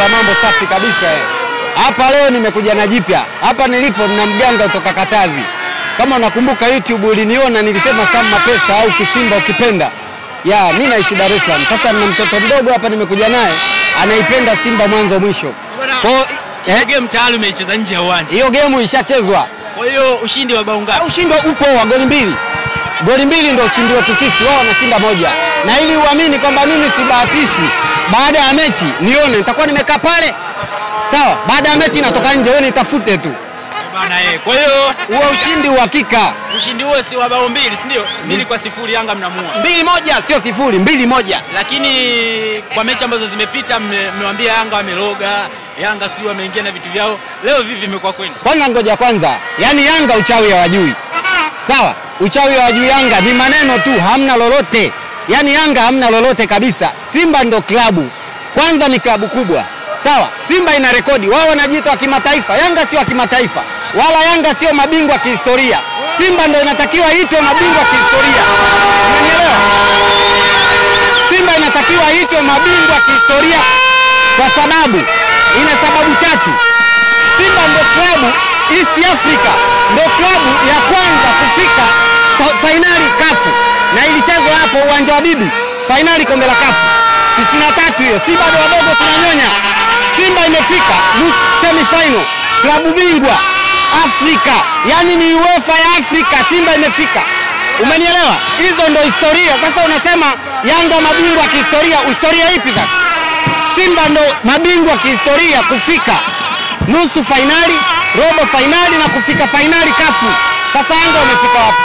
Simba, mambo safi kabisa. Hapa leo nimekuja na jipya. Hapa nilipo nina mganga kutoka Katavi. Kama unakumbuka YouTube uliniona nilisema Sam Mapesa au Kisimba ukipenda. Ya, mimi naishi Dar es Salaam. Sasa nina mtoto mdogo hapa nimekuja naye anaipenda Simba mwanzo mwisho. Kwa hiyo, eh, game tayari umeicheza nje ya uwanja. hiyo game ishachezwa. Kwa hiyo ushindi wa bao ngapi? Ushindi upo wa goli mbili. Goli mbili ndio ushindi wetu sisi, wao wanashinda moja. Na ili uamini kwamba mimi sibahatishi, baada ya mechi nione, nitakuwa nimekaa pale sawa. Baada ya mechi natoka nje, wewe nitafute tu Bana eh. Kwa hiyo huo ushindi uhakika. ushindi huo si wa bao mbili, si ndio? Mbili kwa sifuri Yanga mnamua. Mbili moja sio sifuri, mbili moja. Lakini kwa mechi ambazo zimepita mmewambia Yanga wameloga, Yanga si wameingia na vitu vyao. Leo vipi imekuwa kwenu? Kwanza ngoja kwanza, yani Yanga uchawi hawajui, sawa? Uchawi hawajui Yanga, ni maneno tu, hamna lolote. Yaani Yanga hamna lolote kabisa. Simba ndo klabu, kwanza ni klabu kubwa, sawa? Simba ina rekodi, wao wanajiita wa kimataifa, Yanga sio wa kimataifa, wala Yanga sio mabingwa kihistoria. Simba ndo inatakiwa itwe mabingwa kihistoria, unanielewa? Simba inatakiwa itwe mabingwa kihistoria kwa sababu ina sababu tatu. Simba ndo klabu East Africa, ndo klabu ya kwanza kufika fa- fainali kafu na ilichezwa hapo uwanja wa Bibi, fainali kombe la kafu 93 hiyo, si bado wadogo tunanyonya. Simba imefika nusu semi final, klabu bingwa Afrika, yani ni UEFA ya Afrika, Simba imefika. Umenielewa? Hizo ndo historia. Sasa unasema Yanga mabingwa kihistoria, historia ipi sasa? Simba ndo mabingwa kihistoria kufika nusu fainali, robo fainali na kufika fainali kafu. Sasa Yanga wamefika wapi?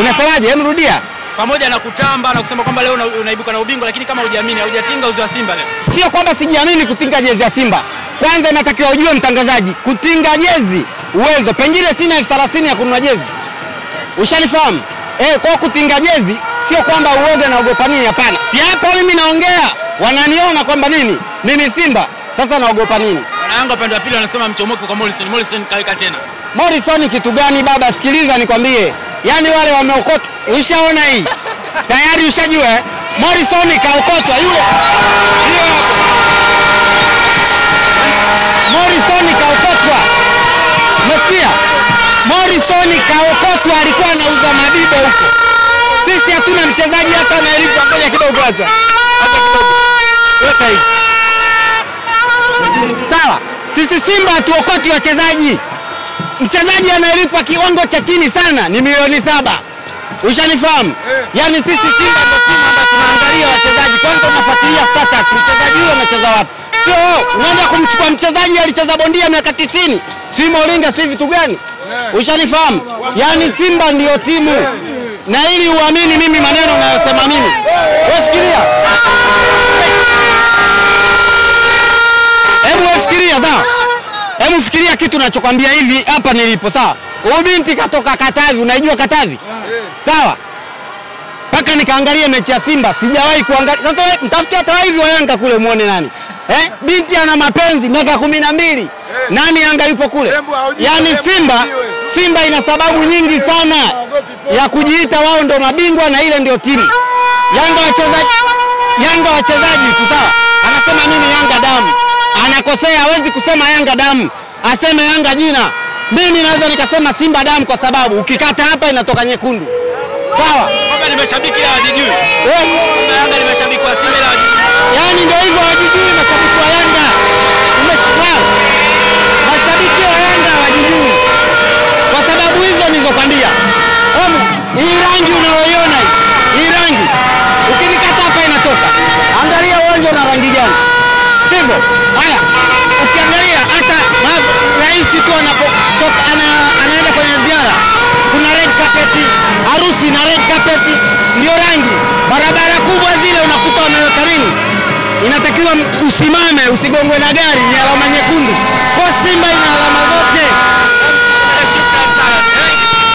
Unasemaje? Hem, rudia. Pamoja na kutamba na kusema kwamba leo unaibuka na ubingwa, lakini kama hujiamini, haujatinga uzi wa Simba leo. Sio kwamba sijiamini kutinga jezi ya Simba. Kwanza inatakiwa ujue mtangazaji, kutinga jezi uwezo, pengine sina elfu thelathini ya kununua jezi, ushanifahamu eh? Kwa kutinga jezi sio kwamba uoga naogopa nini, hapana. Si hapa mimi naongea, wananiona kwamba nini, mimi Simba. Sasa naogopa nini? Wanayanga upande wa pili wanasema mchomoke kwa Morrison. Morrison kaweka tena. Morrison kitu gani baba? Sikiliza nikwambie, yaani wale wameokotwa, ushaona hii tayari, ushajua eh? Morrison kaokotwa yule, hiyo. Morrison kaokotwa, umesikia? Morrison kaokotwa, alikuwa anauza mabibo huko. Sisi hatuna mchezaji hata anayelipwa. Ngoja kidogo, acha weka sawa. Sisi Simba hatuokoti wachezaji mchezaji anayelipwa kiwango cha chini sana ni milioni saba. Ushanifahamu? Yaani sisi Simba ndio timu ambayo tunaangalia wachezaji. Kwanza, unafuatilia status, mchezaji huyo anacheza wapi, sio unaenda kumchukua mchezaji alicheza bondia miaka tisini, si Moringa, si vitu gani? Ushanifahamu? Yaani Simba ndiyo timu, na ili uamini mimi maneno nayosema mimi, wewe fikiria, hebu wewe fikiria, sawa Hebu fikiria kitu nachokwambia hivi hapa nilipo, sawa? Huyu binti katoka Katavi, unaijua Katavi? Sawa? Mpaka nikaangalia mechi ya Simba, sijawahi kuangalia. Sasa wewe mtafutie hata hivi wa Yanga kule muone nani. Eh? Binti ana mapenzi miaka kumi na mbili. Nani Yanga yupo kule? Yaani Simba, Simba ina sababu nyingi sana ya kujiita wao ndo mabingwa na ile ndio timu. Yanga wachezaji Yanga wachezaji tu sawa. Hawezi kusema Yanga damu, aseme Yanga jina. Mimi naweza nikasema Simba damu kwa sababu ukikata hapa inatoka nyekundu. Sawa? hapa ni mashabiki la wajijui Eh, Yanga ni mashabiki wa Simba la wajijui, Yaani ndio hivyo wajijui mashabiki wa Yanga. umesikia? Mashabiki wa Yanga wajijui Kwa sababu hizo nilizokwambia. Hii rangi unayoiona hii, hii rangi ukinikata hapa inatoka. Angalia uwanja una rangi gani? Sivyo? Inatakiwa usimame usigongwe na gari, ni alama nyekundu. Kwa Simba ina alama zote,